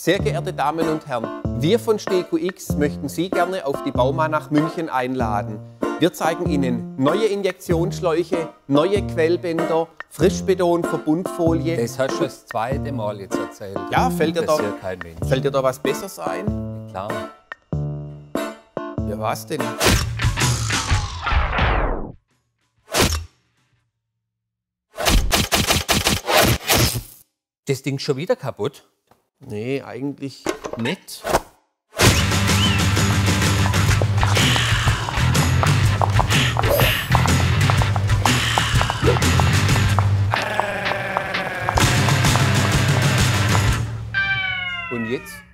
Sehr geehrte Damen und Herren, wir von SteQX möchten Sie gerne auf die Bauma nach München einladen. Wir zeigen Ihnen neue Injektionsschläuche, neue Quellbänder, Frischbeton-Verbundfolie. Das hast du das zweite Mal jetzt erzählt. Ja, fällt dir, da, fällt dir da was Besseres ein? Klar. Ja, was denn? Das Ding ist schon wieder kaputt. Nee, eigentlich nicht. Und jetzt?